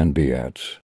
Can be at.